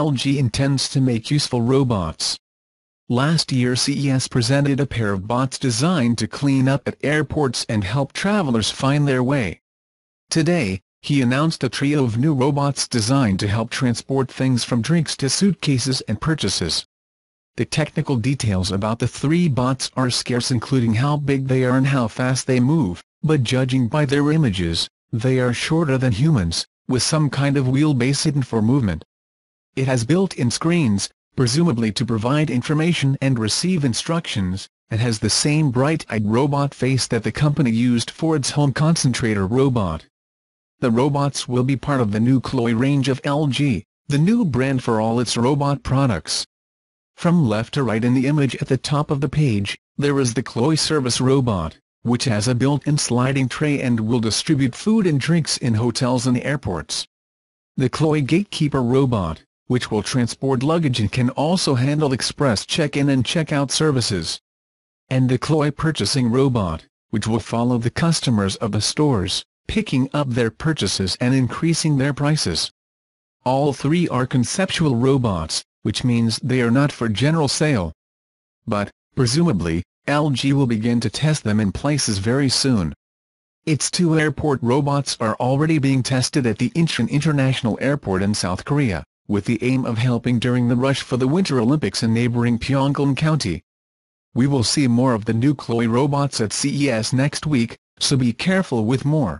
LG intends to make useful robots. Last year CES presented a pair of bots designed to clean up at airports and help travelers find their way. Today, he announced a trio of new robots designed to help transport things from drinks to suitcases and purchases. The technical details about the three bots are scarce including how big they are and how fast they move, but judging by their images, they are shorter than humans, with some kind of wheelbase hidden for movement. It has built-in screens, presumably to provide information and receive instructions, and has the same bright-eyed robot face that the company used for its home concentrator robot. The robots will be part of the new CLOi range of LG, the new brand for all its robot products. From left to right in the image at the top of the page, there is the CLOi Service Robot, which has a built-in sliding tray and will distribute food and drinks in hotels and airports. The CLOi Gatekeeper Robot, which will transport luggage and can also handle express check-in and check-out services. And the CLOi Purchasing Robot, which will follow the customers of the stores, picking up their purchases and increasing their prices. All three are conceptual robots, which means they are not for general sale. But, presumably, LG will begin to test them in places very soon. Its two airport robots are already being tested at the Incheon International Airport in South Korea with the aim of helping during the rush for the Winter Olympics in neighboring Pyeongchang County. We will see more of the new CLOi robots at CES next week, so be careful with more.